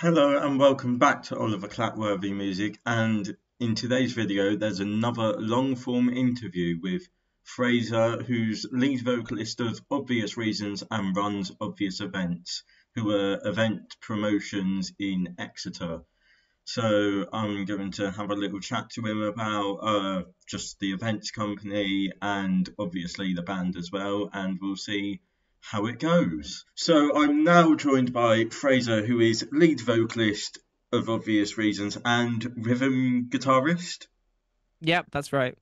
Hello and welcome back to Oliver Clatworthy Music and in today's video there's another long form interview with Frazer who's lead vocalist of Obvious Reasons and runs Obvious Events who are event promotions in Exeter. So I'm going to have a little chat to him about uh, just the events company and obviously the band as well and we'll see how it goes. So I'm now joined by Frazer, who is lead vocalist of obvious reasons and rhythm guitarist. Yep, that's right.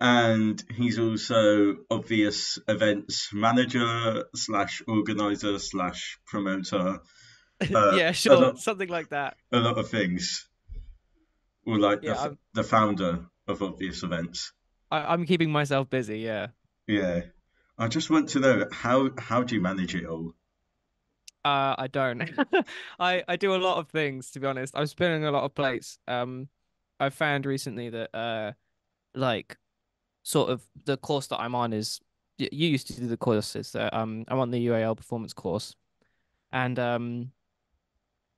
And he's also obvious events manager slash organizer slash promoter. Uh, yeah, sure, lot, something like that. A lot of things. Or like yeah, the, the, founder of obvious events. I, I'm keeping myself busy. Yeah. Yeah. I just want to know how how do you manage it all? Uh, I don't. I I do a lot of things to be honest. I'm spinning a lot of plates. Um, I found recently that uh, like, sort of the course that I'm on is you used to do the courses. Um, I'm on the UAL performance course, and um,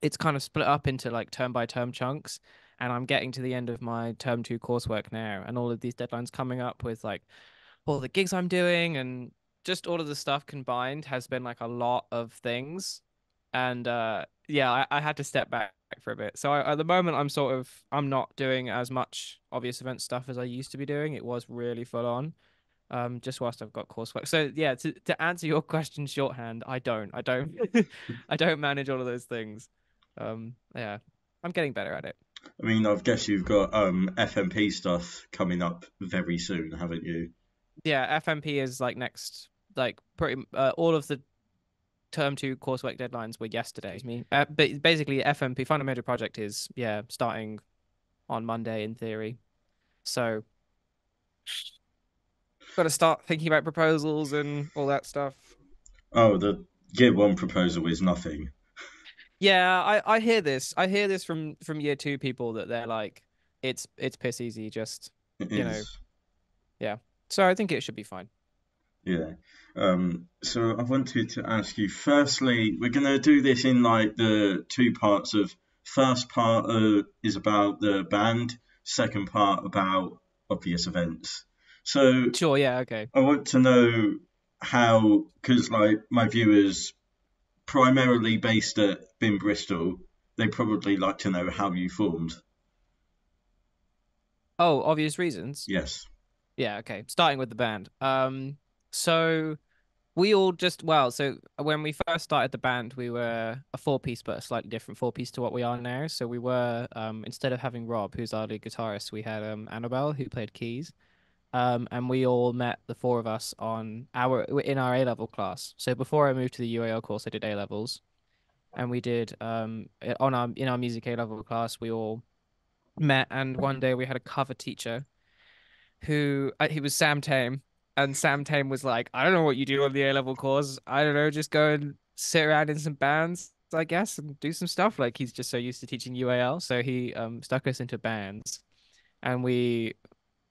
it's kind of split up into like term by term chunks. And I'm getting to the end of my term two coursework now, and all of these deadlines coming up with like all the gigs I'm doing and just all of the stuff combined has been like a lot of things. And uh, yeah, I, I had to step back for a bit. So I, at the moment, I'm sort of I'm not doing as much obvious event stuff as I used to be doing. It was really full on. Um, just whilst I've got coursework. So yeah, to, to answer your question shorthand, I don't, I don't, I don't manage all of those things. Um, yeah, I'm getting better at it. I mean, I guess you've got um FMP stuff coming up very soon, haven't you? Yeah, FMP is like next, like pretty uh, all of the term two coursework deadlines were yesterday. Mean, uh, but basically, FMP Final Major Project is yeah starting on Monday in theory. So, got to start thinking about proposals and all that stuff. Oh, the year one proposal is nothing. Yeah, I I hear this. I hear this from from year two people that they're like, it's it's piss easy. Just it you is. know, yeah. So I think it should be fine. Yeah. Um, so I wanted to ask you. Firstly, we're going to do this in like the two parts of. First part uh, is about the band. Second part about obvious events. So sure, yeah, okay. I want to know how, because like my viewers, primarily based at BIM Bristol, they probably like to know how you formed. Oh, obvious reasons. Yes. Yeah, okay. Starting with the band. Um, so we all just well, so when we first started the band, we were a four piece, but a slightly different four piece to what we are now. So we were um, instead of having Rob, who's our lead guitarist, we had um Annabelle who played keys. Um, and we all met the four of us on our in our A level class. So before I moved to the UAL course, I did A levels, and we did um on our in our music A level class, we all met, and one day we had a cover teacher who uh, he was Sam Tame, and Sam Tame was like, I don't know what you do on the A level course. I don't know, just go and sit around in some bands, I guess, and do some stuff. Like he's just so used to teaching UAL, so he um stuck us into bands, and we.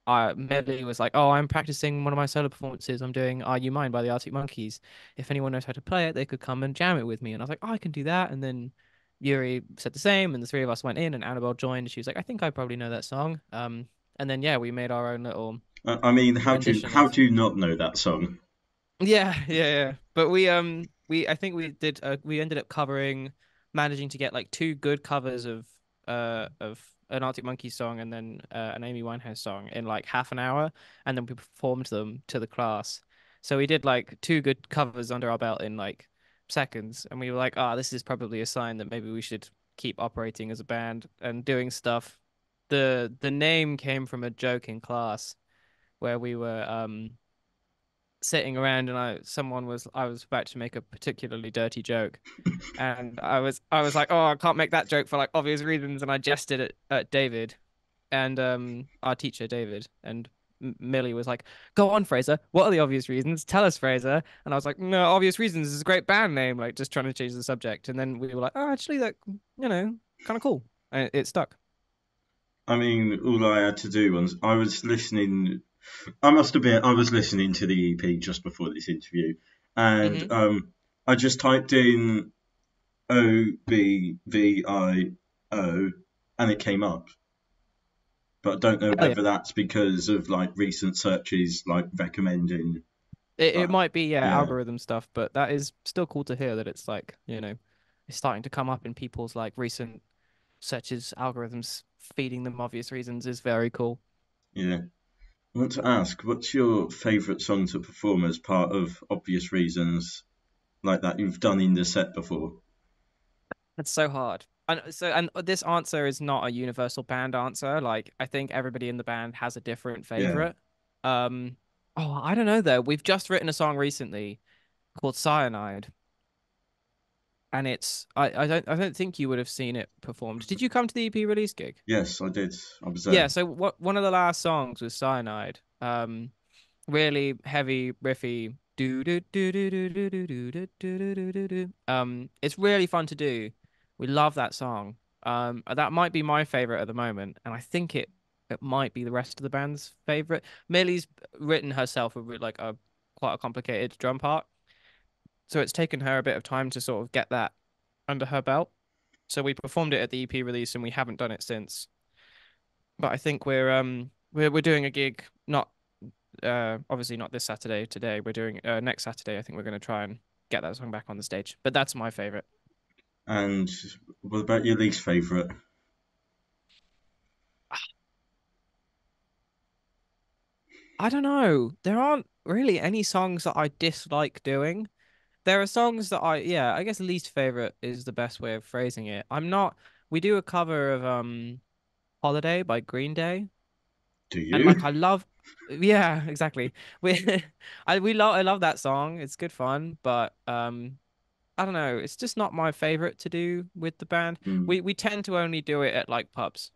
Uh, Medley was like, "Oh, I'm practicing one of my solo performances. I'm doing Are You Mine by the Arctic Monkeys. If anyone knows how to play it, they could come and jam it with me." And I was like, "Oh, I can do that." And then Yuri said the same, and the three of us went in, and Annabelle joined. She was like, "I think I probably know that song." Um, and then yeah, we made our own little. I mean, how do you, how do you not know that song? Yeah, yeah, yeah. But we um we I think we did uh, we ended up covering managing to get like two good covers of uh of an Arctic Monkey song and then uh, an Amy Winehouse song in like half an hour, and then we performed them to the class. So we did like two good covers under our belt in like seconds, and we were like, ah, oh, this is probably a sign that maybe we should keep operating as a band and doing stuff the the name came from a joke in class where we were um sitting around and I someone was I was about to make a particularly dirty joke. And I was I was like oh I can't make that joke for like obvious reasons. And I jested at, at David and um our teacher David and Millie was like go on Frazer. What are the obvious reasons? Tell us Frazer. And I was like no obvious reasons is a great band name like just trying to change the subject. And then we were like oh actually that you know kind of cool. And it, it stuck I mean, all I had to do was I was listening. I must admit, I was listening to the EP just before this interview, and mm-hmm. um, I just typed in O B V I O, and it came up. But I don't know Oh, yeah. whether that's because of like recent searches, like recommending. It, Uh, it might be yeah, yeah. algorithm stuff, but that is still cool to hear that it's like, you know, it's starting to come up in people's like recent searches, algorithms feeding them obvious reasons is very cool. Yeah. I want to ask, what's your favourite song to perform as part of obvious reasons, like that you've done in the set before? It's so hard. And so and this answer is not a universal band answer. Like I think everybody in the band has a different favorite. Um oh, I don't know though. We've just written a song recently called Cyanide. And it's I, I don't I don't think you would have seen it performed. Did you come to the EP release gig? Yes, I did. I was there. Yeah, so what one of the last songs was Cyanide. Um really heavy riffy do do do do do do do do do do do do do. Um it's really fun to do. We love that song. Um that might be my favorite at the moment and I think it it might be the rest of the band's favorite. Millie's written herself a like a quite a complicated drum part. So it's taken her a bit of time to sort of get that under her belt. So we performed it at the EP release and we haven't done it since. But I think we're um we're we're doing a gig not uh obviously not this Saturday today. We're doing uh next Saturday. I think we're going to try and get that song back on the stage. But that's my favorite. And what about your least favourite? I don't know. There aren't really any songs that I dislike doing there are songs that I yeah I guess least favorite is the best way of phrasing it. I'm not we do a cover of um Holiday by Green Day. Do and you? like I love yeah exactly. We I we love I love that song. It's good fun but um I don't know. It's just not my favorite to do with the band. Hmm, we we tend to only do it at like pubs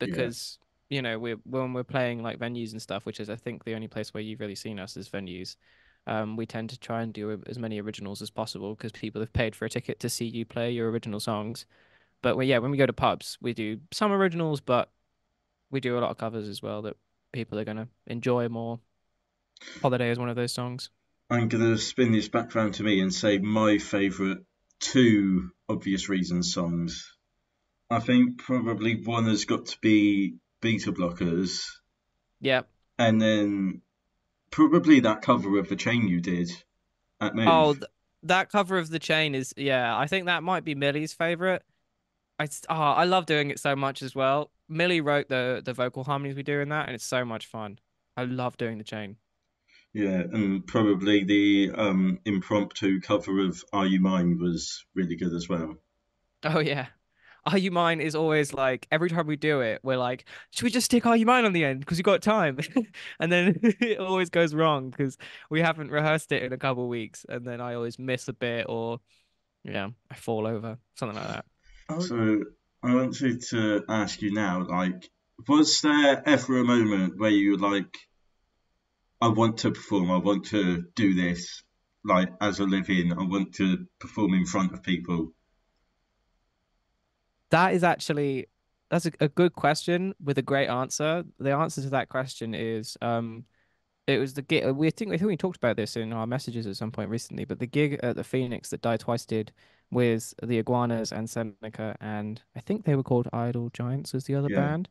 Yeah. because you know we're when we're playing like venues and stuff which is I think the only place where you've really seen us is venues um we tend to try and do as many originals as possible because people have paid for a ticket to see you play your original songs but well, yeah when we go to pubs we do some originals but we do a lot of covers as well that people are going to enjoy more. Holiday is one of those songs. I'm gonna spin this back round to me and say my favourite two obvious reasons songs. I think probably one has got to be Beta Blockers, Yeah. and then probably that cover of the chain you did at Move. Oh, th- that cover of the chain is yeah. I think that might be Millie's favorite. I oh, I love doing it so much as well. Millie wrote the the vocal harmonies we do in that, and it's so much fun. I love doing the chain. Yeah, and probably the um, impromptu cover of Are You Mine was really good as well. Oh yeah. Are You Mine is always like every time we do it, we're like, should we just stick Are You Mine on the end because you got time? And then it always goes wrong because we haven't rehearsed it in a couple of weeks, and then I always miss a bit or yeah, I fall over, something like that. Oh. So I wanted to ask you now, like, was there ever a moment where you like, I want to perform, I want to do this, like as a living, I want to perform in front of people? That is actually that's a, a good question with a great answer. The answer to that question is um it was the gig we think I think we talked about this in our messages at some point recently, but the gig at the Phoenix that Die Twice did with the Iguanas and Seneca and I think they were called Idle Giants was the other Yeah. band.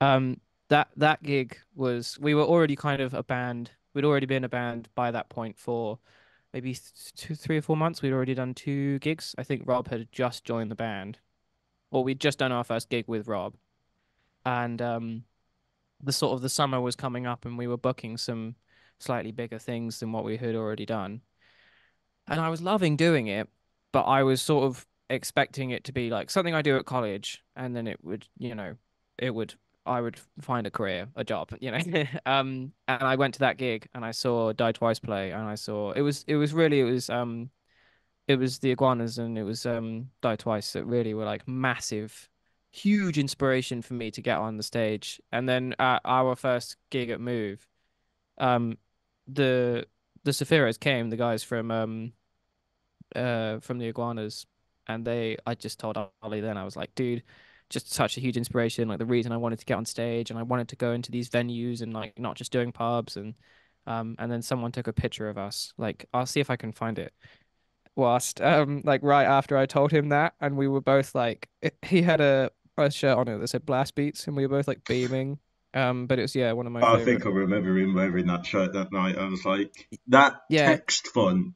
Um that that gig was we were already kind of a band. We'd already been a band by that point for maybe two, three or four months. We'd already done two gigs. I think Rob had just joined the band or we'd just done our first gig with Rob, and um, the sort of the summer was coming up, and we were booking some slightly bigger things than what we had already done, and I was loving doing it, but I was sort of expecting it to be like something I do at college, and then it would, you know, it would. I would find a career, a job, you know. um, and I went to that gig and I saw Die Twice play, and I saw it was it was really it was um it was the iguanas and it was um die twice that really were like massive huge inspiration for me to get on the stage. And then at our first gig at move um the the Sephiros came the guys from um uh from the iguanas and they I just told Ollie then I was like dude just such a huge inspiration like the reason I wanted to get on stage and I wanted to go into these venues and like not just doing pubs and um and then someone took a picture of us like I'll see if I can find it whilst um like right after I told him that, and we were both like, he had a, a shirt on it that said Blast Beats, and we were both like beaming. Um, but it was yeah one of my. I favorite. think I remember him wearing that shirt that night. I was like, that Yeah. text font.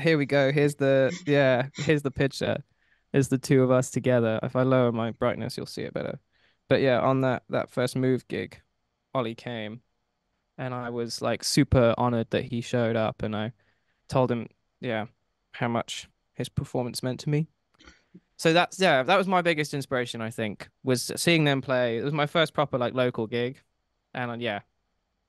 Here we go. Here's the yeah. Here's the picture. is the two of us together. If I lower my brightness, you'll see it better. But yeah, on that that first move gig, Ollie came, and I was like super honored that he showed up, and I told him yeah how much his performance meant to me. So that's yeah, that was my biggest inspiration. I think was seeing them play. It was my first proper like local gig, and uh, yeah,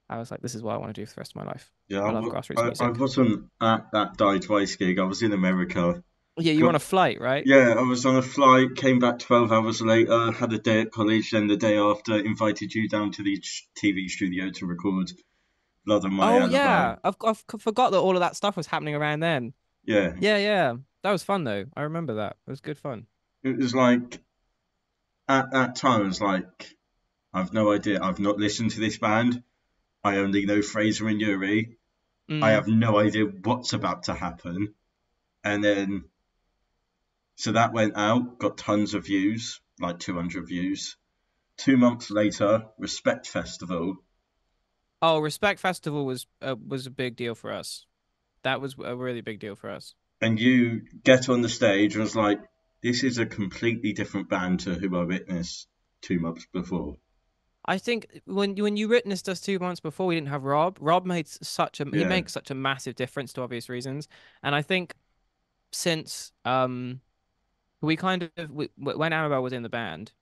I was like, this is what I want to do for the rest of my life. Yeah, I love wa- grassroots I, I wasn't at that Die Twice gig. I was in America. Yeah, you were on a flight, right? Yeah, I was on a flight, came back 12 hours later, had a day at college, then the day after invited you down to the TV studio to record Blood on My Oh Alibi. yeah, I've I've forgot that all of that stuff was happening around then. Yeah, Yeah, yeah, that was fun though. I remember that. It was good fun. it was like, at that time, I was like, I've no idea. I've not listened to this band. I only know Frazer and Yuri. I Mm. have no idea what's about to happen. And then, so that went out, got tons of views, like 200 views. Two months later, Respect Festival. Oh, Respect Festival was uh, was a big deal for us. That was a really big deal for us. and you get on the stage and was like, this is a completely different band to who I witnessed two months before. I think when you- when you witnessed us two months before, we didn't have Rob. Rob made such a he makes such a massive difference to obvious reasons, and I think since um we kind of we, when Annabelle was in the band,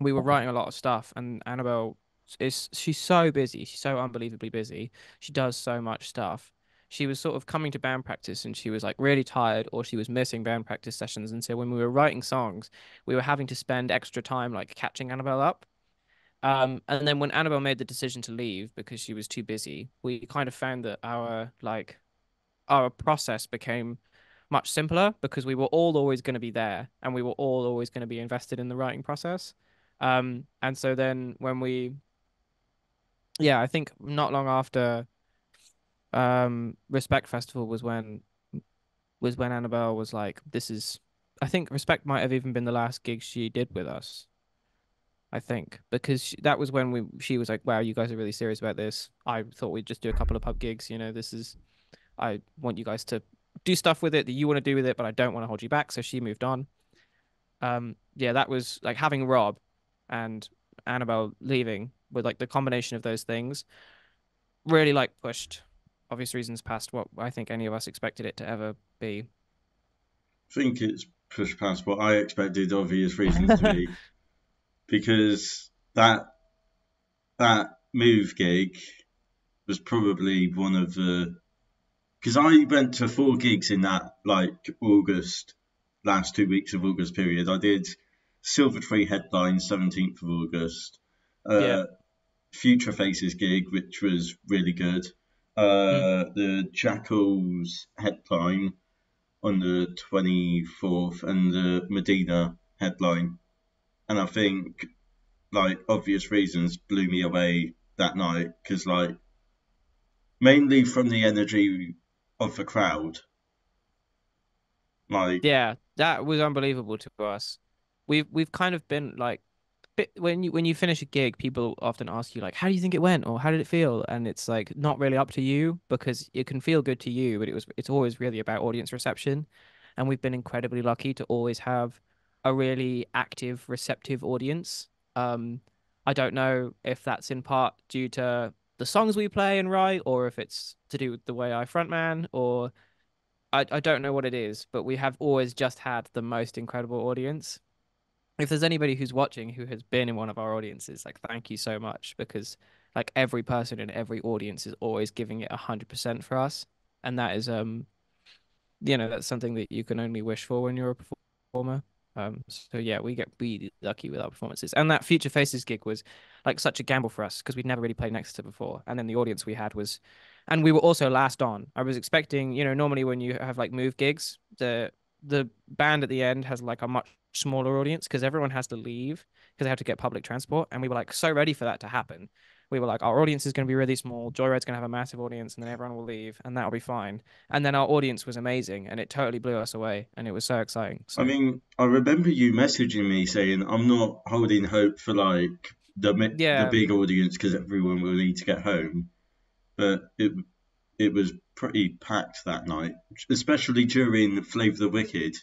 we were writing a lot of stuff, and Annabelle is she's so busy, she's so unbelievably busy. She does so much stuff. She was sort of coming to band practice and she was like really tired or she was missing band practice sessions. And so when we were writing songs, we were having to spend extra time like catching Annabelle up. Um, and then when Annabelle made the decision to leave because she was too busy, we kind of found that our like our process became much simpler because we were all always going to be there and we were all always going to be invested in the writing process. Um, and so then when we, yeah, I think not long after, um, Respect Festival was when, was when Annabelle was like, this is, I think Respect might have even been the last gig she did with us. I think because she, that was when we she was like, "Wow, you guys are really serious about this." I thought we'd just do a couple of pub gigs. You know, this is I want you guys to do stuff with it that you want to do with it, but I don't want to hold you back. So she moved on. Um, yeah, that was like having Rob and Annabelle leaving with like the combination of those things really like pushed obvious reasons past what I think any of us expected it to ever be. I think it's pushed past what I expected, obvious reasons to be, because that that move gig was probably one of the because I went to four gigs in that like August last two weeks of August period. I did Silver Tree headline 17th of August, uh, Yeah. Future Faces gig, which was really good. Uh, The Jackals headline on the 24th and the Medina headline. And I think, like, obvious reasons blew me away that night because, like, mainly from the energy of the crowd. Like, Yeah, that was unbelievable to us. We've we've kind of been like bit when you when you finish a gig, people often ask you like, "How do you think it went?" or "How did it feel?" And it's like not really up to you because it can feel good to you, but it was it's always really about audience reception. And we've been incredibly lucky to always have a really active, receptive audience. Um, I don't know if that's in part due to the songs we play and write, or if it's to do with the way I frontman, or I, I don't know what it is, but we have always just had the most incredible audience. If there's anybody who's watching who has been in one of our audiences, like thank you so much because like every person in every audience is always giving it a hundred percent for us. And that is um you know, that's something that you can only wish for when you're a performer. Um so yeah, we get really lucky with our performances. And that Future Faces gig was like such a gamble for us because we'd never really played next to before. And then the audience we had was and we were also last on. I was expecting, you know, normally when you have like move gigs, the the band at the end has like a much smaller audience because everyone has to leave because they have to get public transport, and we were like so ready for that to happen. we were like, our audience is going to be really small. Joyride's going to have a massive audience, and then everyone will leave, and that'll be fine. And then our audience was amazing, and it totally blew us away, and it was so exciting. So I mean, I remember you messaging me saying I'm not holding hope for like the mi- the big audience because everyone will need to get home, but it it was pretty packed that night, especially during Flavour the Wicked.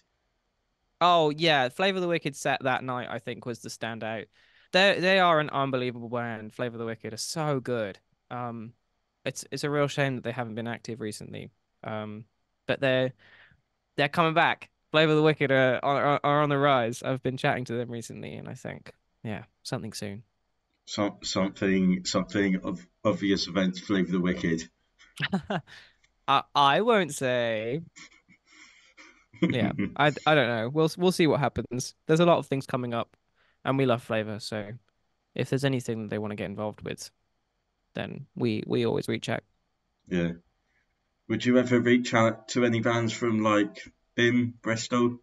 Oh yeah, Flavor of the Wicked set that night, I think, was the standout. They they are an unbelievable band. Flavor of the Wicked are so good. Um, it's it's a real shame that they haven't been active recently. Um, but they're they're coming back. Flavor of the Wicked are, are are on the rise. I've been chatting to them recently, and I think, yeah, something soon. Some something something of obvious events Flavour of the Wicked. I I won't say. Yeah, I I don't know. We'll we'll see what happens. There's a lot of things coming up, and we love Flavor, so if there's anything that they want to get involved with, then we we always reach out. Yeah. Would you ever reach out to any bands from like BIM, Bristol?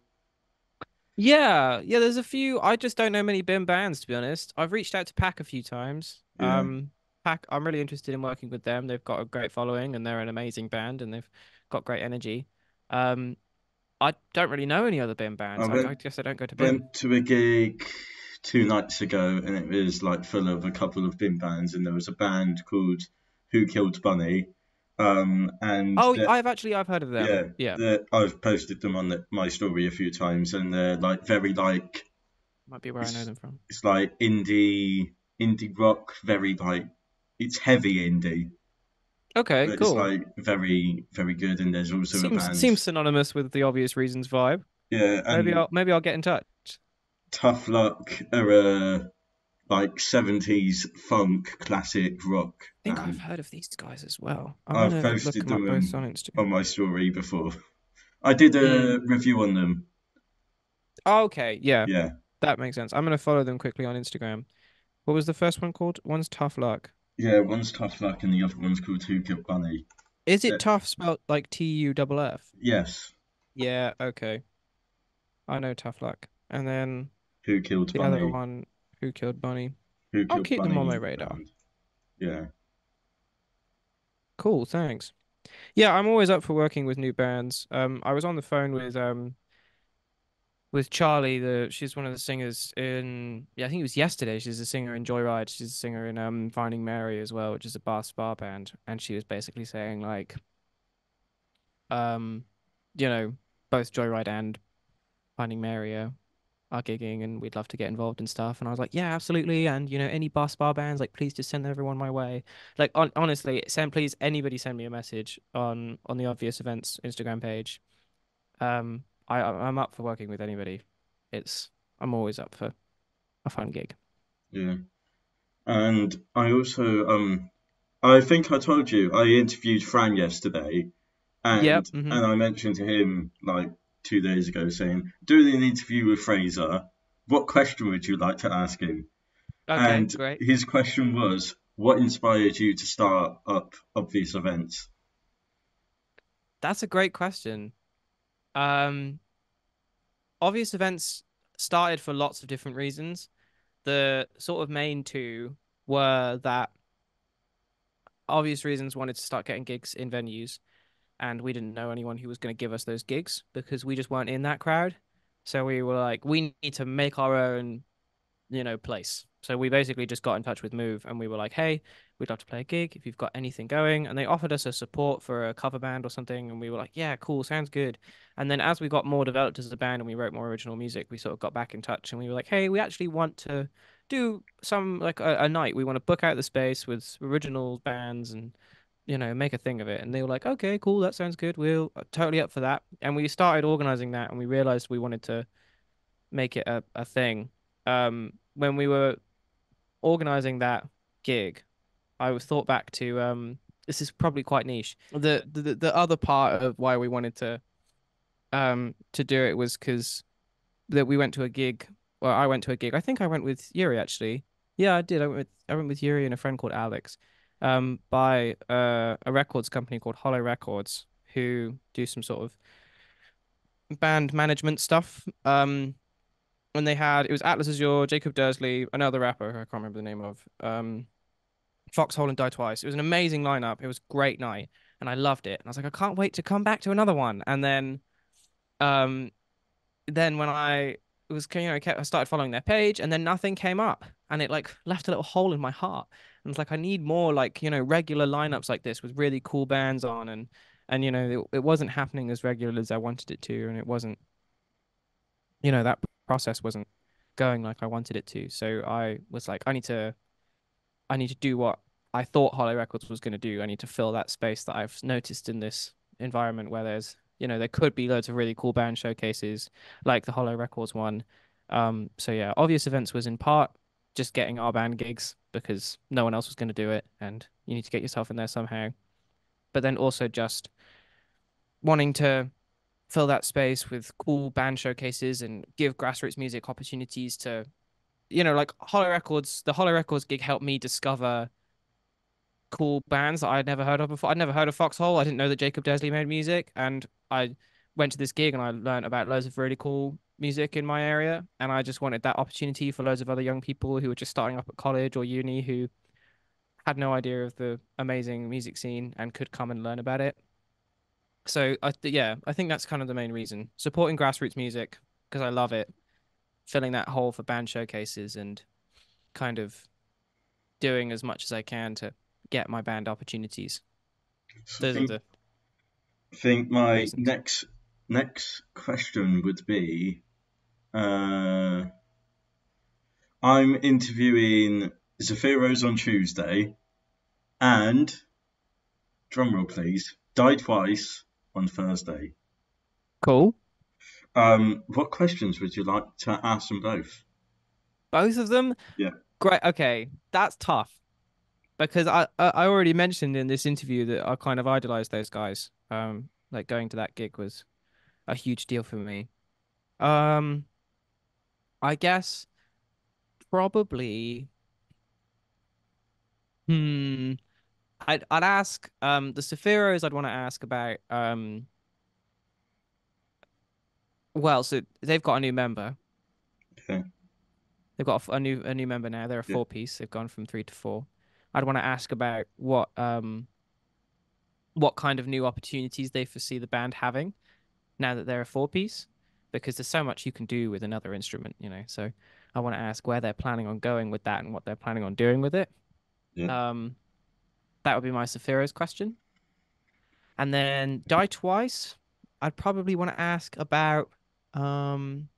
Yeah, yeah, there's a few. I just don't know many BIM bands, to be honest. I've reached out to Pack a few times. Yeah. Um, Pack, I'm really interested in working with them. They've got a great following and they're an amazing band and they've got great energy. Um, I don't really know any other BIM bands. I, I guess I don't go to BIM. went to a gig two nights ago and it was like full of a couple of BIM bands and there was a band called Who Killed Bunny. Um, and Oh, I've actually I've heard of yeah, them. Yeah, they're- I've posted them on the, my story a few times and they're like very like might be where I know them from. it's like indie indie rock, very like it's heavy indie, Okay, but it's cool. like very very good. And there's also a Seems band, seems synonymous with the obvious reasons vibe. yeah, Maybe I'll maybe I'll get in touch. Tough Luck are a like 70s funk classic rock I think I've heard of these guys as well. I'm I've posted them them on on my story before. I did a review on them. Oh, okay, yeah, Yeah, that makes sense. I'm gonna follow them quickly on Instagram. What was the first one called? One's Tough Luck. Yeah. One's Tough Luck and the other one's called Who Killed Bunny. Is it tough spelled like T U double F? Yes, Yeah, okay. I know Tough Luck. And then Who Killed the Bunny. other one, Who Killed Bunny? Who I'll Killed keep them on my radar. Yeah, Cool, thanks. Yeah, I'm always up for working with new bands. Um, I was on the phone with um with Charlie, the she's one of the singers in yeah, I think it was yesterday. She's a singer in Joyride. She's a singer in um Finding Mary as well, which is a bass bar spa band. And she was basically saying like um, you know, both Joyride and Finding Mary are, are gigging and we'd love to get involved in stuff. And I was like, yeah, absolutely. And you know, any bar bands, like please just send everyone my way. Like on, honestly, send please anybody send me a message on on the Obvious Events Instagram page. Um, I I'm up for working with anybody. It's I'm always up for a fun gig. yeah. And I also um, I think I told you I interviewed Fran yesterday, and Yep. mhm. and I mentioned to him like two days ago saying, doing an interview with Frazer, what question would you like to ask him? Okay, And great. his question was, what inspired you to start up Obvious Events? That's a great question. Um, obvious events started for lots of different reasons. The sort of main two were that obvious reasons wanted to start getting gigs in venues, and we didn't know anyone who was going to give us those gigs because we just weren't in that crowd. So we were like, we need to make our own, you know, place. So we basically just got in touch with Move and we were like, hey, we'd love to play a gig if you've got anything going. And they offered us a support for a cover band or something. And we were like, yeah, cool, sounds good. And then as we got more developed as a band and we wrote more original music, we sort of got back in touch and we were like, hey, we actually want to do some like a, a night. We want to book out the space with original bands and you know make a thing of it. And they were like, okay, cool, that sounds good. We'll uh, totally up for that. And we started organizing that and we realized we wanted to make it a, a thing. Um, when we were organizing that gig, I was thought back to um this is probably quite niche. The the the other part of why we wanted to um to do it was because that we went to a gig. Well, I went to a gig. I think I went with Yuri actually. Yeah, I did. I went with I went with Yuri and a friend called Alex, um, by uh, a records company called Hollow Records, who do some sort of band management stuff. Um, and they had it was Atlas Azure, Jacob Dursley, another rapper I can't remember the name of. Um, Foxhole and Die Twice. It was an amazing lineup. It was a great night, and I loved it. And I was like, I can't wait to come back to another one. And then, um, then when I was, you know, kept, I started following their page, and then nothing came up, and it like left a little hole in my heart. And it's like I need more like you know regular lineups like this with really cool bands on, and and you know it, it wasn't happening as regular as I wanted it to, and it wasn't, you know, that process wasn't going like I wanted it to. So I was like, I need to, I need to do what I thought Hollow Records was going to do. I need to fill that space that I've noticed in this environment where there's, you know, there could be loads of really cool band showcases like the Hollow Records one. Um, so yeah, obvious events was in part just getting our band gigs because no one else was going to do it, and you need to get yourself in there somehow. But then also just wanting to fill that space with cool band showcases and give grassroots music opportunities to you know like hollow records the hollow records gig helped me discover cool bands that i'd never heard of before i'd never heard of foxhole i didn't know that jacob desley made music and i went to this gig and i learned about loads of really cool music in my area and i just wanted that opportunity for loads of other young people who were just starting up at college or uni who had no idea of the amazing music scene and could come and learn about it so I th- yeah, I think that's kind of the main reason. Supporting grassroots music because I love it. Filling that hole for band showcases and kind of doing as much as I can to get my band opportunities. So I are think, the think my reasons. next next question would be, uh, I'm interviewing Zephyros on Tuesday, and drumroll please, Die Twice on Thursday. cool. Um, what questions would you like to ask them both? Both of them? Yeah. Great. Okay, that's tough because I I already mentioned in this interview that I kind of idolized those guys. Um, like going to that gig was a huge deal for me. Um, I guess probably. Hmm. I'd I'd ask um the Sephiros. I'd want to ask about um. Well, so they've got a new member. Okay. They've got a, a new a new member now. They're a Yeah. four piece. They've gone from three to four. I'd want to ask about what um what kind of new opportunities they foresee the band having now that they're a four piece, because there's so much you can do with another instrument, you know. So I want to ask where they're planning on going with that and what they're planning on doing with it. Yeah. Um, that would be my Sephiro's question. And then Die Twice, I'd probably want to ask about um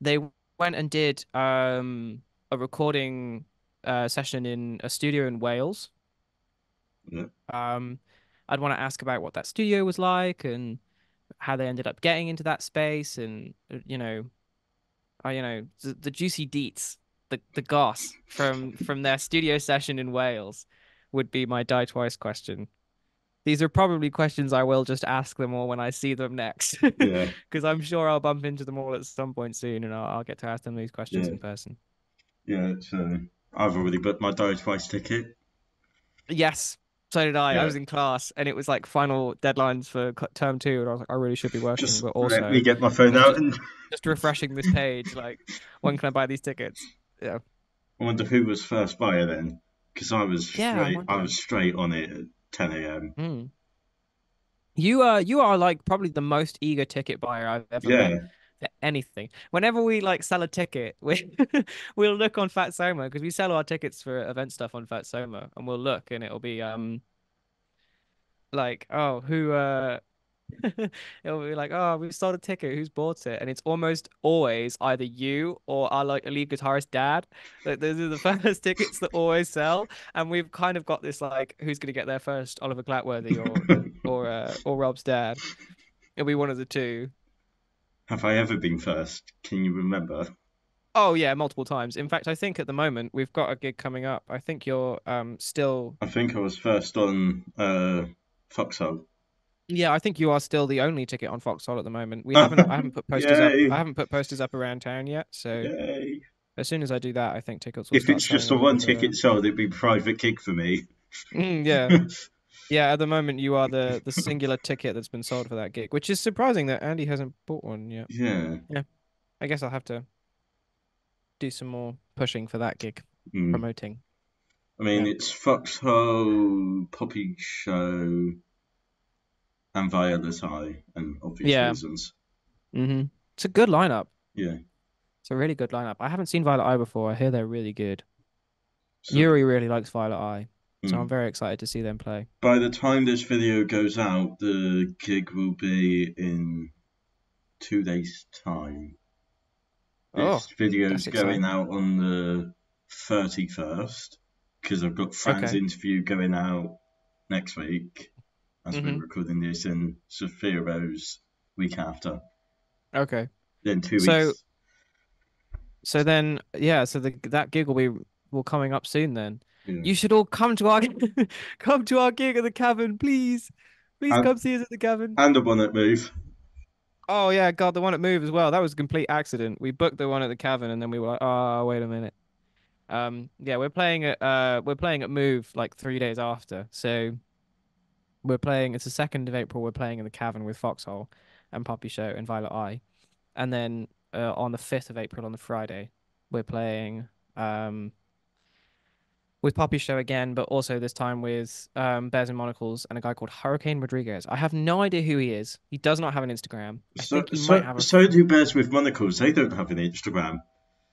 they went and did um a recording uh session in a studio in Wales. Yeah. Um I'd want to ask about what that studio was like and how they ended up getting into that space and uh, you know uh, you know the, the juicy deets the the goss from from their studio session in Wales would be my die twice question. These are probably questions I will just ask them all when I see them next, Yeah. because I'm sure I'll bump into them all at some point soon, and I'll, I'll get to ask them these questions Yeah. in person. Yeah. I've already booked my Die Twice ticket. Yes, so did I. I was in class, and it was like final deadlines for term two, and I was like, I really should be working, Just but let me get my phone out and just refreshing this page. Like, when can I buy these tickets? Yeah. I wonder who was first buyer then, because I was Yeah, I straight. I, wonder. was straight on it at 10 a.m. Hmm. You are you are like probably the most eager ticket buyer I've ever met. Yeah, anything. Whenever we like sell a ticket, we we'll look on Fatsoma because we sell our tickets for event stuff on Fatsoma, and we'll look and it'll be um like oh who uh it'll be like oh we've sold a ticket. Who's bought it? And it's almost always either you or our like lead guitarist dad. Like those are the first tickets that always sell and we've kind of got this like who's gonna get there first Oliver Clatworthy or or uh, or Rob's dad? It'll be one of the two Have I ever been first? Can you remember? Oh yeah, multiple times. In fact, I think at the moment we've got a gig coming up. I think you're um still I think I was first on uh, Foxhole. yeah, I think you are still the only ticket on Foxhole at the moment. We haven't I haven't put posters up I haven't put posters up around town yet. So Yay! as soon as I do that, I think tickets will If it's just all one ticket sold, it'd be private gig for me. Mm, yeah. Yeah, at the moment you are the the singular ticket that's been sold for that gig, which is surprising that Andy hasn't bought one yet. yeah. Yeah. I guess I'll have to do some more pushing for that gig, Mm. promoting. I mean, Yeah. it's Foxhole, Poppy Show, and Violet Eye, and obvious Yeah. reasons. hmm It's a good lineup. Yeah. It's a really good lineup. I haven't seen Violet Eye before. I hear they're really good. So, Yuri really likes Violet Eye, so mm. I'm very excited to see them play. By the time this video goes out, the gig will be in two days' time. Oh, This video's that's going out on the 31st because I've got Fran's Okay. interview going out next week as we're Mhm. recording this, and Sephiro's week after. Okay. Then two So- weeks. So then, yeah. So the that gig will be will coming up soon. Then Yeah. you should all come to our come to our gig at the Cavern, please. Please And- come see us at the Cavern. And the one at Move. Oh yeah, God, the one at Move as well. That was a complete accident. We booked the one at the Cavern, and then we were like, oh, wait a minute. Um, yeah, we're playing at uh, we're playing at Move like three days after. So we're playing. It's the second of April. We're playing in the Cavern with Foxhole and Poppy Show and Violet Eye, and then uh, on the fifth of April on the Friday, we're playing um with Poppy Show again, but also this time with um Bears and Monocles and a guy called Hurricane Rodriguez. I have no idea who he is. He does not have an Instagram. I So, so, a so do Bears with Monocles. They don't have an Instagram.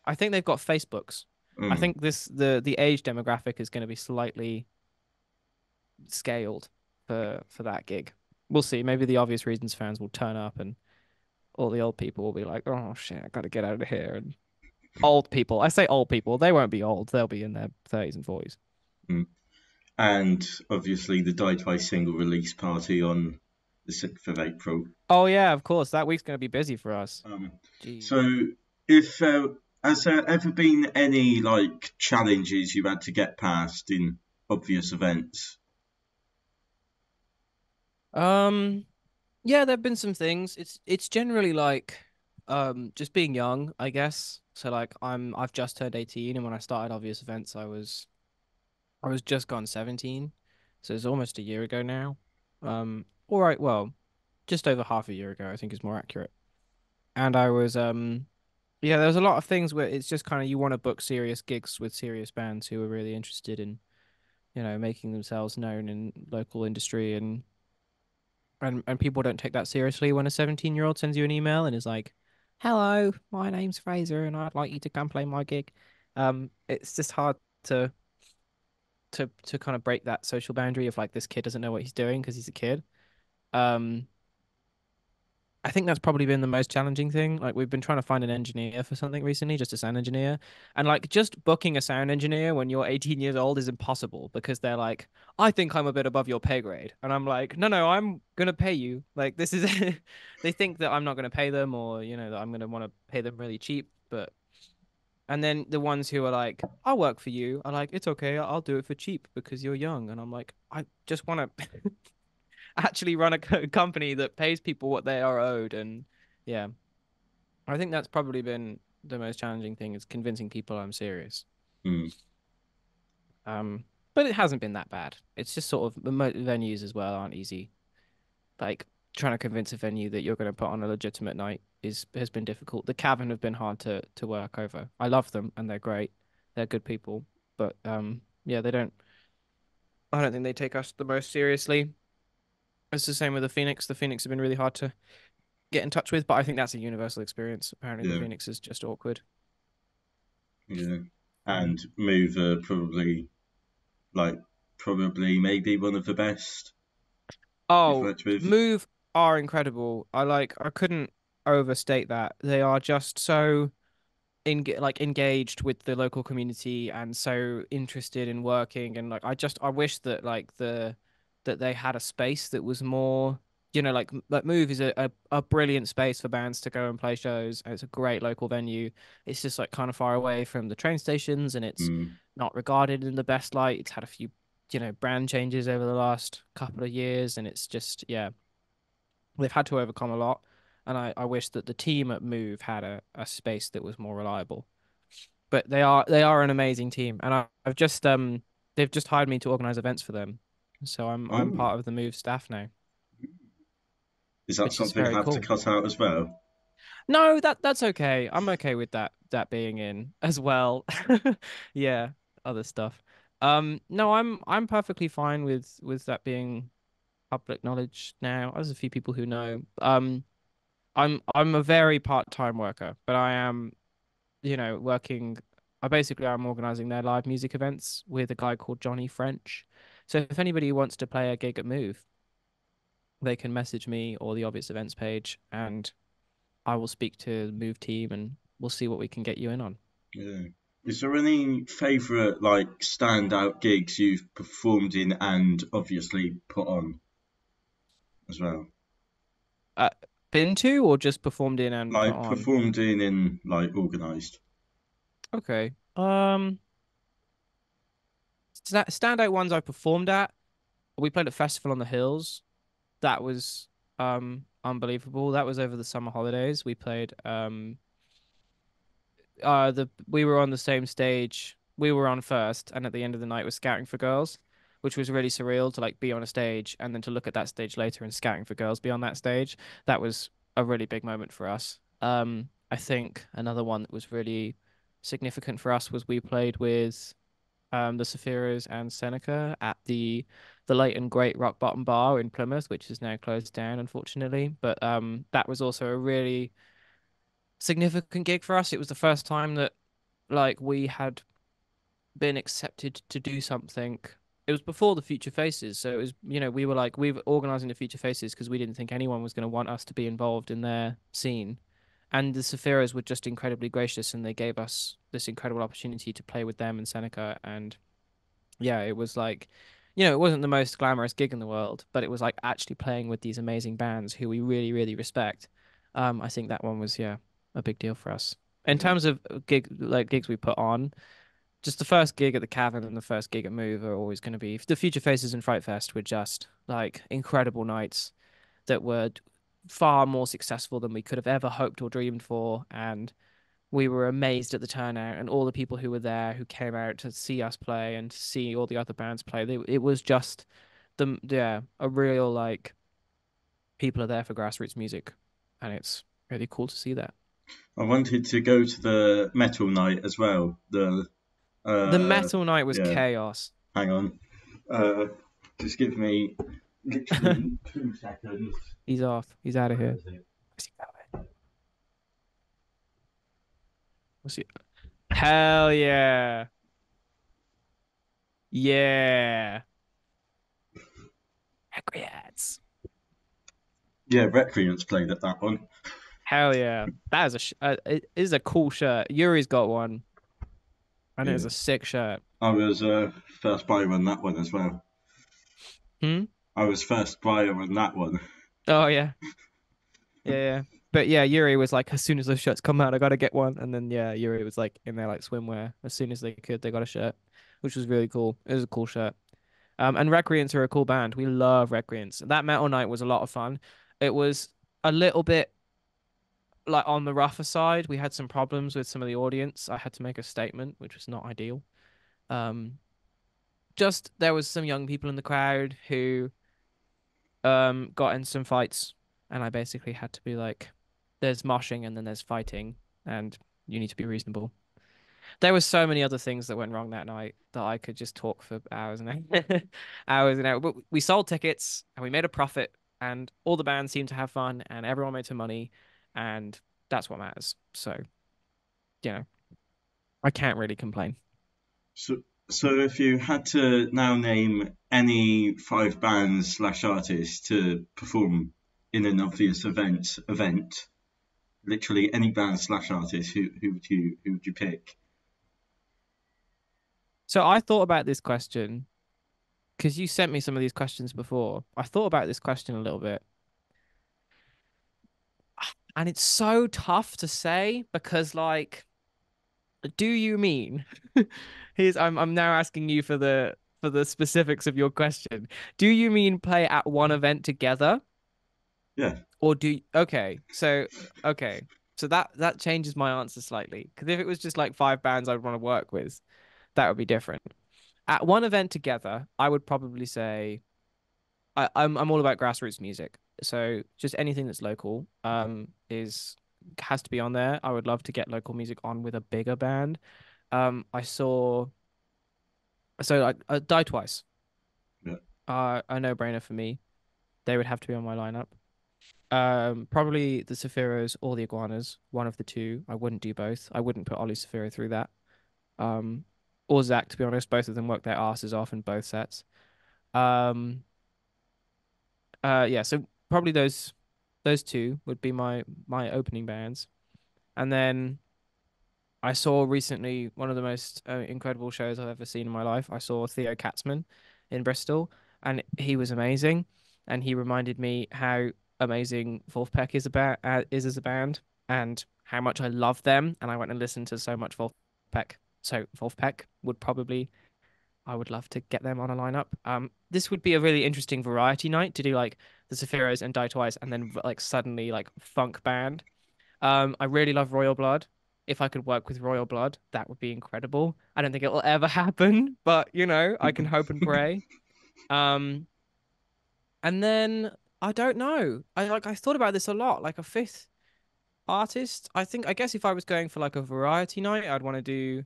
I think they've got Facebooks. I Mm. think this the the age demographic is going to be slightly scaled for for that gig. We'll see. Maybe the obvious reasons fans will turn up and all the old people will be like, "Oh shit, I got to get out of here." And old people, I say old people, they won't be old. They'll be in their 30s and 40s. And obviously the Die Twice single release party on the 6th of April. Oh yeah, of course. That week's going to be busy for us. Um, so, if uh, has there ever been any like challenges you had to get past in obvious events? Um, yeah, there've been some things. It's it's generally like um just being young, I guess. So like I'm I've just turned 18 and when I started obvious events I was I was just gone 17. So it's almost a year ago now. Um all right, well, just over half a year ago, I think is more accurate. And I was um yeah, there was a lot of things where it's just kind of you want to book serious gigs with serious bands who are really interested in you know making themselves known in local industry and and and people don't take that seriously when a 17 year old sends you an email and is like hello my name's frazer and i'd like you to come play my gig. Um it's just hard to to to kind of break that social boundary of like this kid doesn't know what he's doing because he's a kid. Um I think that's probably been the most challenging thing. Like we've been trying to find an engineer for something recently, just a sound engineer. And like just booking a sound engineer when you're 18 years old is impossible because they're like, I think I'm a bit above your pay grade. And I'm like, no, no, I'm gonna pay you. Like this is they think that I'm not gonna pay them or you know that I'm gonna want to pay them really cheap. But and then the ones who are like, I'll work for you, are like, it's okay, I'll do it for cheap because you're young. And I'm like, I just want to actually run a company that pays people what they are owed. And yeah, I think that's probably been the most challenging thing is convincing people I'm serious. Hmm. Um, but it hasn't been that bad. It's just sort of the venues as well aren't easy. Like trying to convince a venue that you're going to put on a legitimate night is has been difficult. The Cavern have been hard to to work over. I love them and they're great. They're good people, but um, yeah, they don't. I don't think they take us the most seriously. It's the same with the Phoenix. The Phoenix have been really hard to get in touch with, but I think that's a universal experience. Apparently, the Phoenix is just awkward. Yeah. And Move are probably like probably maybe one of the best Oh. Move are incredible. I like I couldn't overstate that. They are just so in like engaged with the local community and so interested in working and like I just I wish that like the that they had a space that was more you know like like Move is a, a, a brilliant space for bands to go and play shows and it's a great local venue. It's just like kind of far away from the train stations and it's Mm. not regarded in the best light. It's had a few, you know, brand changes over the last couple of years, and it's just yeah, they've had to overcome a lot. And I, I wish that the team at Move had a, a space that was more reliable. But they are they are an amazing team, and I, I've just um they've just hired me to organize events for them, so I'm I'm Oh. part of the Move staff now. Is that something very have to cut out as well? No, that that's okay. I'm okay with that that being in as well. Yeah, other stuff. Um, no, I'm I'm perfectly fine with with that being public knowledge now. There's a few people who know. Um, I'm I'm a very part-time worker, but I am, you know, working. I basically I'm organizing their live music events with a guy called Johnny French. So if anybody wants to play a gig at Move, they can message me or the Obvious Events page, and I will speak to the Move team, and we'll see what we can get you in on. Yeah. Is there any favourite like standout gigs you've performed in and obviously put on as well? Uh, been to or just performed in and Like put on? performed in and like organised. Okay. Um, sta- standout ones I performed at. We played at Festival on the Hills. That was um unbelievable. That was over the summer holidays. We played um uh the we were on the same stage. We were on first, and at the end of the night was Scouting for Girls, which was really surreal to like be on a stage and then to look at that stage later and Scouting for Girls be on that stage. That was a really big moment for us. Um, I think another one that was really significant for us was we played with um, the Sephiras and Seneca at the the late and great Rock Bottom Bar in Plymouth, which is now closed down, unfortunately. But um, that was also a really significant gig for us. It was the first time that like we had been accepted to do something. It was before the Future Faces, so it was you know we were like we were organizing the Future Faces because we didn't think anyone was going to want us to be involved in their scene, and the Sephiras were just incredibly gracious and they gave us this incredible opportunity to play with them and Seneca and yeah, it was like you know it wasn't the most glamorous gig in the world, but it was like actually playing with these amazing bands who we really really respect. Um, I think that one was yeah a big deal for us in terms of gig like gigs we put on just the first gig at the Cavern and the first gig at Move are always going to be the Future Faces and Fright Fest were just like incredible nights that were far more successful than we could have ever hoped or dreamed for, and we were amazed at the turnout and all the people who were there who came out to see us play and to see all the other bands play. They, it was just the yeah a real like people are there for grassroots music, and it's really cool to see that. I wanted to go to the metal night as well. The uh, The metal night was yeah. chaos. Hang on. Uh, just give me literally two seconds. He's off. He's out of here. is it? Where's he going? What's he? Hell yeah. Yeah. Recreants. Yeah, Recreants played at that one. Hell yeah. That is a sh- uh, it is a cool shirt. Yuri's got one. And it's a sick shirt. I was uh, first buyer on that one as well. Hmm? I was first buyer on that one. Oh yeah. Yeah, yeah. But yeah, Yuri was like, as soon as those shirts come out, I gotta get one. And then yeah, Yuri was like in their like swimwear. As soon as they could, they got a shirt, which was really cool. It was a cool shirt. Um, and Recreants are a cool band. We love Recreants. That metal night was a lot of fun. It was a little bit like on the rougher side. We had some problems with some of the audience. I had to make a statement, which was not ideal. Um, just there was some young people in the crowd who um got in some fights and I basically had to be like, there's moshing and then there's fighting, and you need to be reasonable. There were so many other things that went wrong that night that I could just talk for hours and hours and hours. But we sold tickets and we made a profit, and all the bands seemed to have fun, and everyone made some money, and that's what matters. So, you know, I can't really complain. So, so if you had to now name any five bands slash artists to perform in an obvious event, event, literally any band slash artist, who who would you who would you pick? So I thought about this question because you sent me some of these questions before. I thought about this question a little bit. And it's so tough to say because like do you mean here's I'm I'm now asking you for the for the specifics of your question. Do you mean play at one event together? Yeah. Or do okay, so okay. So that that changes my answer slightly. Because if it was just like five bands I'd want to work with, that would be different. At one event together, I would probably say I, I'm I'm all about grassroots music. So just anything that's local um is has to be on there. I would love to get local music on with a bigger band. Um I saw So like uh, Die Twice. Yeah. Uh, a no-brainer for me. They would have to be on my lineup. Um, probably the Sephiros or the Iguanas, one of the two. I wouldn't do both. I wouldn't put Oli Sephiro through that. Um, or Zach, to be honest. Both of them work their asses off in both sets. Um, uh, yeah, so probably those those two would be my my opening bands, and then I saw recently one of the most uh, incredible shows I've ever seen in my life. I saw Theo Katzman in Bristol, and he was amazing, and he reminded me how amazing Vulfpeck is about uh, is as a band, and how much I love them, and I went and listened to so much Vulfpeck. So Vulfpeck would probably I would love to get them on a lineup. Um, this would be a really interesting variety night to do like the Sephiros and Die Twice, and then like suddenly like funk band. Um, I really love Royal Blood. If I could work with Royal Blood, that would be incredible. I don't think it will ever happen, but you know, I can hope and pray. Um, and then I don't know. I like I thought about this a lot. Like a fifth artist. I think I guess if I was going for like a variety night, I'd want to do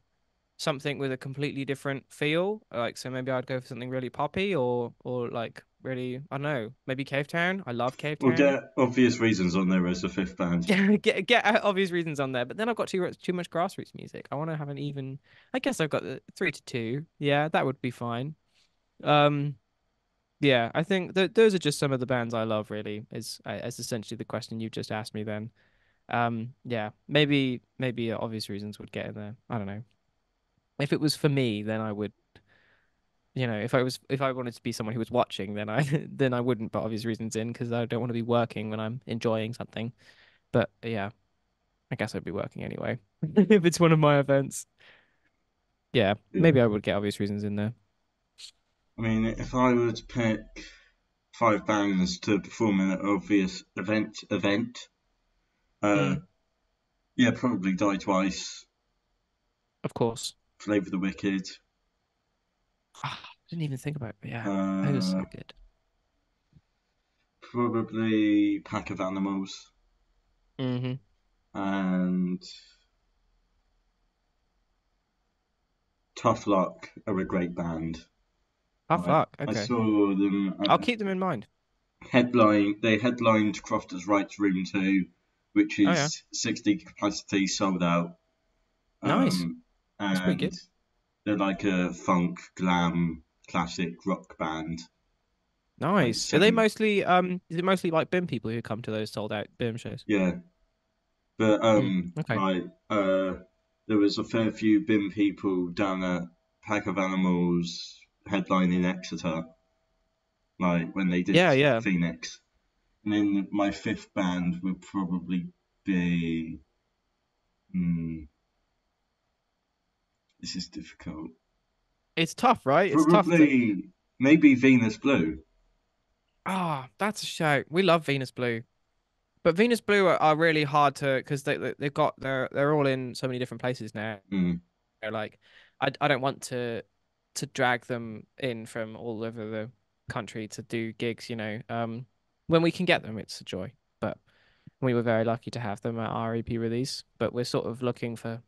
something with a completely different feel. Like so maybe I'd go for something really poppy or or like really I don't know, maybe Cavetown. I love Cavetown. We'll get obvious reasons on there as the fifth band. get get get obvious reasons on there, but then I've got too too much grassroots music. I want to have an even. I guess I've got the three to two. Yeah, that would be fine. Um, yeah, I think th- those are just some of the bands I love. Really, is uh, is essentially the question you just asked me. Then, um, yeah, maybe maybe obvious reasons would get in there. I don't know. If it was for me, then I would. You know, if I was if I wanted to be someone who was watching, then I then I wouldn't put obvious reasons in because I don't want to be working when I'm enjoying something. But yeah, I guess I'd be working anyway if it's one of my events. Yeah, Yeah. maybe I would get obvious reasons in there. I mean, if I were to pick five bands to perform in an obvious event, event, uh, Mm. yeah, probably Die Twice, Of course. Flavor the Wicked, Ah, I didn't even think about it, but yeah, that was uh, so good. probably Pack of Animals, Mm-hmm. and Tough Luck are a great band. Tough I- luck. I saw them. uh, I'll keep them in mind. headline. They headlined Crofters Rights Room Two, which is Oh, yeah. 60 capacity, sold out. Nice. Um, That's pretty good. They're like a funk, glam, classic rock band. Nice. Are they mostly um? Is it mostly like BIM people who come to those sold out BIM shows? Yeah. But um, okay. like uh, there was a fair few BIM people down at Pack of Animals headline in Exeter, like when they did Yeah, yeah. Phoenix. And then my fifth band would probably be. Hmm, this is difficult. It's tough, right? It's tough. To... Probably maybe Venus Blue. Ah, that's a shout. We love Venus Blue, but Venus Blue are, are really hard to because they they- they've got they're they're all in so many different places now. Mm. They're like, I I don't want to to drag them in from all over the country to do gigs. You know, um, when we can get them, it's a joy. But we were very lucky to have them at our EP release. But we're sort of looking for.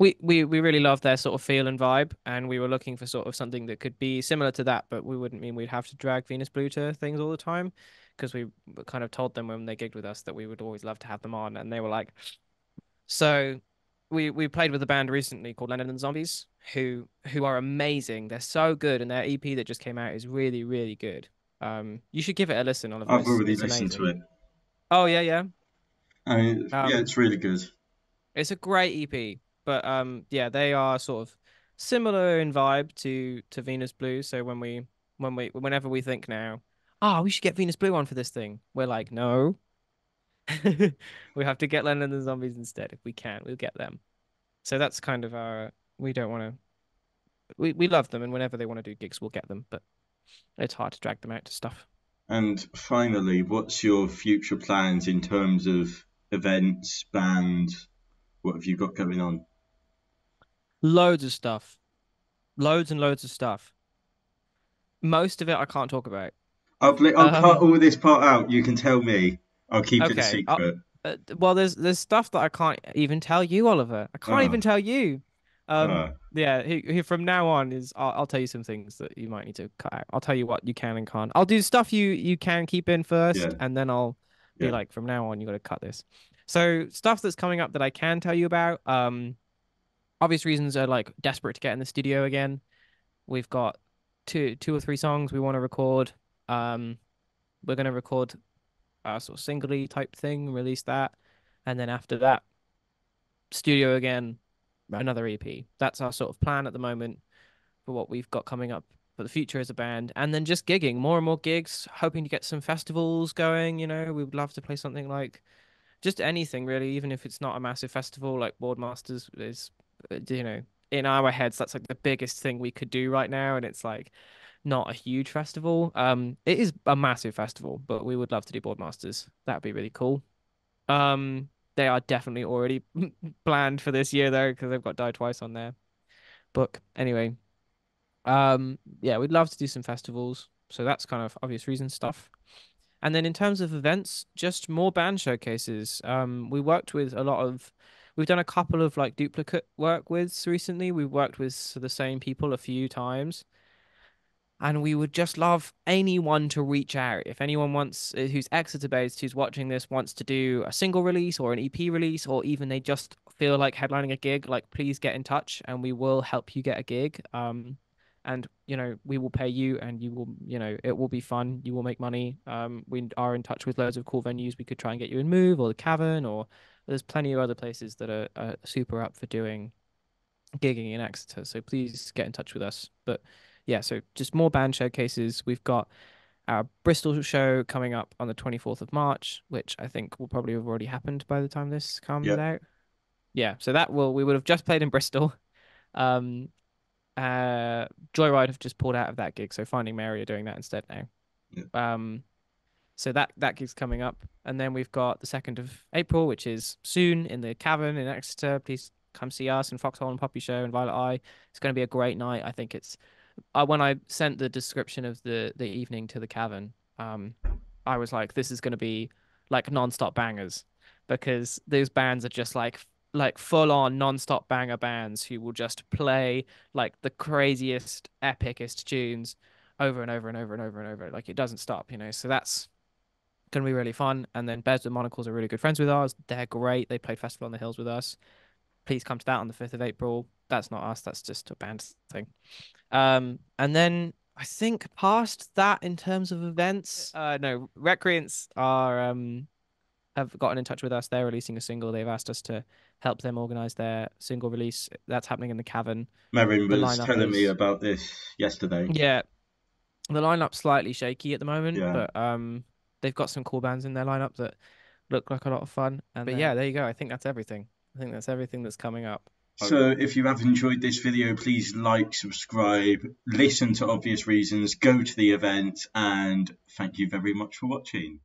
We, we we really love their sort of feel and vibe, and we were looking for sort of something that could be similar to that, but we wouldn't mean we'd have to drag Venus Blue to things all the time, because we kind of told them when they gigged with us that we would always love to have them on, and they were like, so we we played with a band recently called Lennon and Zombies, who who are amazing. They're so good, and their EP that just came out is really really good. Um, you should give it a listen, Oliver. I've already it's listened to it. Oh yeah, yeah. I mean, Um, yeah, it's really good. It's a great EP, but um, yeah, they are sort of similar in vibe to to Venus Blue. So when we when we whenever we think now, ah, we should get Venus Blue on for this thing, we're like, no, we have to get Lennon and the Zombies instead. If we can, we'll get them. So that's kind of our. We don't want to. We we love them, and whenever they want to do gigs, we'll get them. But it's hard to drag them out to stuff. And finally, what's your future plans in terms of events, bands? What have you got going on? Loads of stuff, loads and loads of stuff. Most of it I can't talk about. I'll, bl- I'll Um, cut all this part out. You can tell me. I'll keep it a secret. Uh, well, there's there's stuff that I can't even tell you, Oliver. I can't Oh. even tell you. Um, Uh, yeah, he, he from now on is I'll, I'll tell you some things that you might need to cut out. I'll tell you what you can and can't. I'll do stuff you you can keep in first, Yeah. and then I'll be Yeah. like, from now on, you got to cut this. So stuff that's coming up that I can tell you about. Um, obvious reasons are like desperate to get in the studio again. We've got two two or three songs we want to record. Um, we're gonna record a sort of singly type thing, release that, and then after that, studio again, another EP. That's our sort of plan at the moment for what we've got coming up for the future as a band, and then just gigging more and more gigs, hoping to get some festivals going. You know, we would love to play something like just anything really, even if it's not a massive festival like Boardmasters is. Uh, You know, in our heads, that's like the biggest thing we could do right now, and it's like not a huge festival. Um, it is a massive festival, but we would love to do Boardmasters. That'd be really cool. Um, they are definitely already planned for this year though, because they've got Die Twice on their book. Anyway, um, yeah, we'd love to do some festivals. So that's kind of obvious reason stuff. And then in terms of events, just more band showcases. Um, we worked with a lot of, we've done a couple of like duplicate work with recently. We've worked with the same people a few times and we would just love anyone to reach out. If anyone wants, uh, who's Exeter based, who's watching this, wants to do a single release or an EP release, or even they just feel like headlining a gig, like please get in touch and we will help you get a gig. Um, and you know we will pay you, and you will, you know, it will be fun. You will make money. Um, we are in touch with loads of cool venues. We could try and get you in Move or the Cavern, or there's plenty of other places that are, are super up for doing gigging in Exeter. So please get in touch with us. But yeah, so just more band showcases. We've got our Bristol show coming up on the 24th of March, which I think will probably have already happened by the time this comes Yep. out. Yeah, so that will we would have just played in Bristol. Um, uh, Joyride have just pulled out of that gig, so Finding Mary are doing that instead now. Yep. Um, so that that gig's coming up, and then we've got the second of April, which is soon in the Cavern in Exeter. Please come see us and Foxhole and Poppy Show and Violet Eye. It's going to be a great night. I think it's. I when I sent the description of the the evening to the Cavern, um, I was like, this is going to be like non-stop bangers because those bands are just like like full on non-stop banger bands who will just play like the craziest epicest tunes over and over and over and over and over like it doesn't stop you know so that's gonna be really fun and then Bears with Monocles are really good friends with ours they're great they played Festival on the Hills with us please come to that on the 5th of April that's not us that's just a band thing um and then I think past that in terms of events uh no Recreants are um have gotten in touch with us. They're releasing a single. They've asked us to help them organize their single release. That's happening in the Cavern. Marin The was lineup telling me about this yesterday. Yeah, the lineup's slightly shaky at the moment, Yeah. but um, they've got some cool bands in their lineup that look like a lot of fun. And but yeah, there you go. I think that's everything. I think that's everything that's coming up. So if you have enjoyed this video, please like, subscribe, listen to Obvious Reasons, go to the event, and thank you very much for watching.